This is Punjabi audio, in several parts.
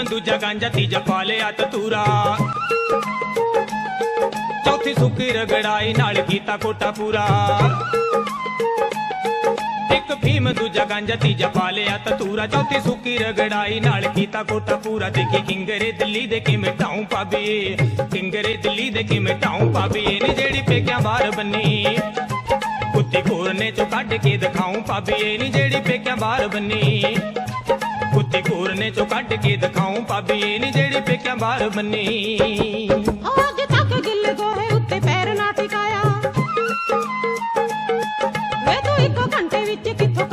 ਦੂਜਾ ਗਾਂਜਾ ਤੀਜਾ ਪਾ ਲਿਆ ਤਤੂਰਾ ਚੌਥੀ ਸੁੱਕੀ ਰਗੜਾਈ ਨਾਲ ਕੀਤਾ ਕੋਟਾ ਪੂਰਾ। ਇੱਕ ਫੀਮ ਦੂਜਾ ਗਾਂਜਾ ਤੀਜਾ ਪਾ ਲਿਆ ਤਤੂਰਾ ਚੌਥੀ ਸੁੱਕੀ ਰਗੜਾਈ ਨਾਲ ਕੀਤਾ ਕੋਟਾ ਪੂਰਾ। ਦੇਖੀ ਕਿੰਗਰੇ ਦਿੱਲੀ ਦੇ ਕਿ ਮਿਟਾਉਂ ਪਾਬੀ ਕਿੰਗਰੇ ਦਿੱਲੀ ਦੇ ਕਿਵੇਂ ਮਿਟਾਉਂ ਪਾਬੀ ਨੀ ਜਿਹੜੀ ਪੇਕਿਆਂ ਬਾਹਰ ਬੰਨੀ, ਕੁੱਤੀ ਕੋਰਨੇ ਚੋਂ ਕੱਢ ਕੇ ਦਿਖਾਉਂ ਪਾਬੀ ਇਹ ਨੀ ਜਿਹੜੀ ਪੇਕਿਆਂ ਬਾਹਰ ਬੰਨੀ। ਕੁੱਤੀ ਕੋਰਨੇ ਚੋਂ ਕੱਢ ਕੇ ਦਿਖਾਉਂ ਪਾਬੀ ਇਹ ਨੀ ਜਿਹੜੀ ਪੇਕਿਆਂ ਬਾਹਰ ਬੰਨੀ। ਅੱਜ ਤੱਕ ਗਿੱਲ ਗੋਹੇ ਉੱਤੇ ਪੈਰ ਨਾ ਟਿਕਾਇਆ। ਵੇ ਤੂੰ ਇੱਕ ਘੰਟੇ ਵਿੱਚ ਕਿੱਥੋਂ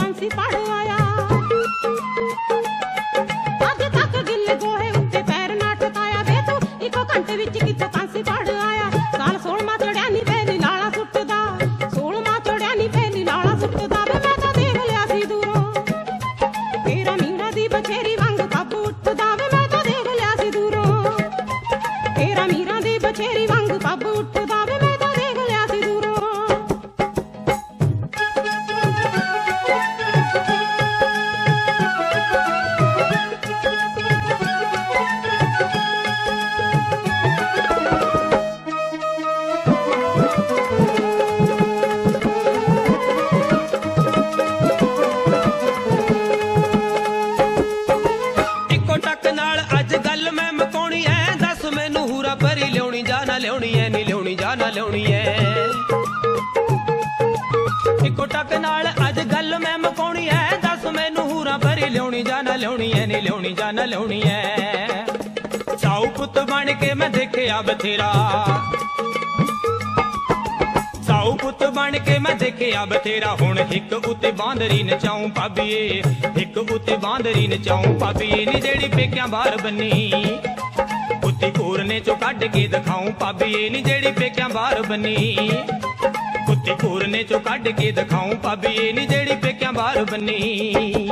ਬਛੇਰੀ ਵਾਂਗ ਲਿਆਉਣੀ, ਜਾਂ ਨਾ ਲਿਆਉਣੀ ਐ ਨੀ ਲਿਆਉਣੀ, ਜਾਂ ਨਾ ਲਿਆਉਣੀ ਐ। ਇੱਕੋ ਟੱਕ ਨਾਲ ਅੱਜ ਗੱਲ ਮੈਂ ਮਕਾਉਣੀ ਐ, ਦੱਸ ਮੈਨੂੰ ਹੂਰਾ ਭਰੀ ਲਿਆਉਣੀ, ਜਾਂ ਨਾ ਲਿਆਉਣੀ ਐ, ਨਹੀਂ ਲਿਆਉਣੀ, ਜਾਂ ਨਾ ਲਿਆਉਣੀ ਐ। ਸਾਊ ਪੁੱਤ ਬਣ ਕੇ ਮੈਂ ਦੇਖਿਆ ਬਥੇਰਾ। ਸਾਊ ਪੁੱਤ ਬਣ ਕੇ ਮੈਂ ਦੇਖਿਆ ਬਥੇਰਾ। ਹੁਣ ਇੱਕ ਉੱਤੇ ਬਾਂਦਰੀ ਨਚਾਉਂ ਪਾਬੀਏ ਇੱਕ ਉੱਤੇ ਬਾਂਦਰੀ ਨਚਾਉਂ ਪਾਬੀਏ ਨੀ ਜਿਹੜੀ ਪੇਕਿਆਂ ਬਾਹਰ ਬੰਨੀ। ਕੁੱਤੀ ਕੋਰਨੇ ਚੋਂ ਕੱਢ ਕੇ ਦਿਖਾਉਂ ਇਹ ਨੀ ਜਿਹੜੀ ਪੇਕਿਆਂ ਬਾਹਰ ਬਣੀ। ਕੁੱਤੀ ਕੋਰਨੇ ਚੋਂ ਕੱਢ ਕੇ ਦਿਖਾਉਂ ਇਹ ਨੀ ਜਿਹੜੀ ਪੇਕਿਆਂ ਬਾਹਰ ਬਣੀ।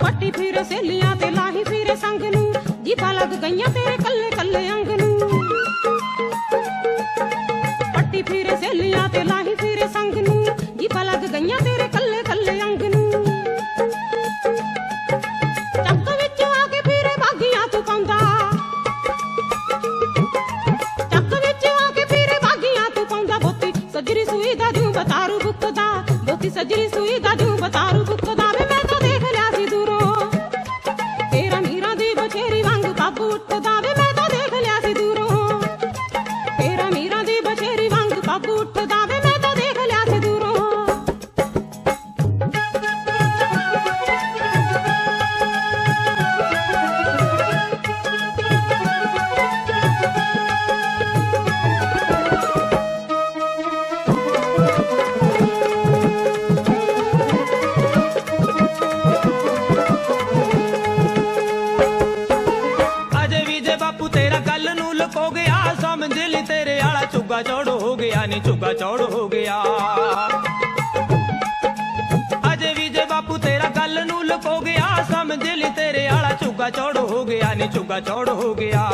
ਪੱਟੀ ਫਿਰ ਸੇਲੀਆਂ ਤੇ ਲਾਹੀ ਫਿਰ ਸੰਗ ਨੂੰ ਜੀਪਾ ਲੱਗ ਗਈਆਂ ਤੇਰੇ Cristo ਚੁੱਗਾ ਚੌੜ ਹੋ ਗਿਆ, ਨੀ ਚੁੱਗਾ ਚੌੜ ਹੋ ਗਿਆ। ਅਜੇ ਵੀ ਜੇ ਬਾਪੂ ਤੇਰਾ ਗੱਲ ਨੂੰ ਲੁਕੋ ਗਿਆ, ਸਮਝ ਲਈ ਤੇਰੇ ਆਲਾ ਚੁੱਗਾ ਚੌੜ ਹੋ ਗਿਆ, ਨੀ ਚੁੱਗਾ ਚੌੜ ਹੋ ਗਿਆ।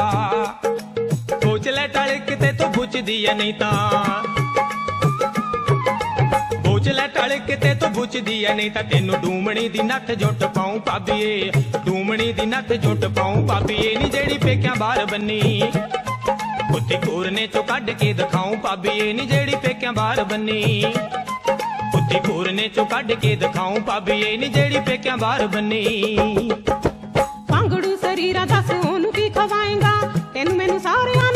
ਸੋਚ ਲੈ ਟਲ ਕਿਤੇ ਤੂੰ ਬੁੱਝਦੀ ਐ ਨਹੀਂ ਤਾਂ। ਬੋਝ ਲੈ ਟਲ ਕਿਤੇ ਤੂੰ ਬੁੱਝਦੀ ਐ ਨਹੀਂ ਤਾਂ, ਤੈਨੂੰ ਡੂਮਣੀ ਦੀ ਨੱਥ ਜੁੱਟ ਪਾਉਂ ਪਾਬੀਏ ਡੂਮਣੀ ਦੀ ਨੱਥ ਜੁੱਟ ਪਾਉਂ ਪਾਬੀਏ ਨੀ ਜਿਹੜੀ ਪੇਕਿਆਂ ਬਾਹਰ ਬੰਨੀ। ਕੁੱਤੀ ਕੋਰਨੇ ਚੋਂ ਕੱਢ ਕੇ ਦਿਖਾਓ ਭਾਬੀ, ਇਹ ਨੀ ਜਿਹੜੀ ਪੇਕਿਆਂ ਬਾਹਰ ਬੰਨੀ। ਕੁੱਤੀ ਕੋਰਨੇ ਚੋਂ ਕੱਢ ਕੇ ਦਿਖਾਉਂ ਪਾਬੀਏ ਨੀ ਜਿਹੜੀ ਪੇਕਿਆਂ ਬਾਹਰ ਬੰਨੀ। ਪਾਂਗੜੂ ਸਰੀਰਾ ਦੱਸ, ਉਹਨੂੰ ਕੀ ਖਵਾਏਗਾ? ਤੈਨੂੰ ਮੈਨੂੰ ਸਾਰਿਆਂ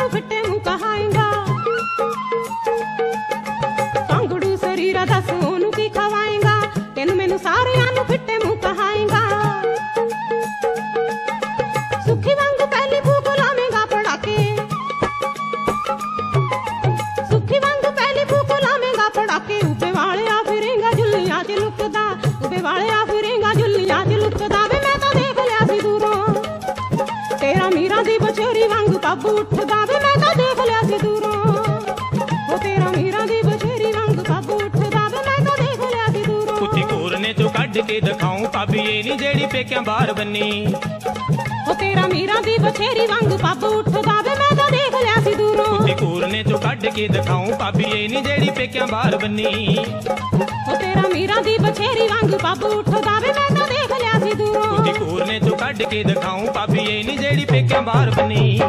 ਕੇ ਦਿਖਾਉਂ ਪਾਬੀਏ ਨੀ ਜਿਹੜੀ ਪੇਕਿਆਂ ਬਾਹਰ ਬੰਨੀ। ਉਹ ਤੇਰਾ ਮੀਰਾ ਦੀ ਬਛੇਰੀ ਵਾਂਗ ਕੱਬ ਉੱਠਦਾ ਵੇ ਮੈਂ ਤਾਂ ਦੇਖ ਲਿਆ ਸੀ ਦੂਰੋਂ। ਕੁੱਤੀ ਕੋਰਨੇ ਚੋਂ ਕੱਢ ਕੇ ਦਿਖਾਉਂ ਪਾਬੀਏ ਨੀ ਜਿਹੜੀ ਪੇਕਿਆਂ ਬਾਹਰ ਬੰਨੀ। ਉਹ ਤੇਰਾ ਮੀਰਾ ਦੀ ਬਛੇਰੀ ਵਾਂਗ ਕੱਬ ਉੱਠਦਾ ਵੇ ਮੈਂ ਤਾਂ ਦੇਖ ਲਿਆ ਸੀ ਦੂਰੋਂ। ਕੁੱਤੀ ਕੋਰਨੇ ਚੋਂ ਕੱਢ ਕੇ ਦਿਖਾਉਂ ਪਾਬੀਏ ਨੀ ਜਿਹੜੀ ਬਾਹਰ ਬਨੀ।